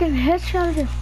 y'all freaking headshotted him.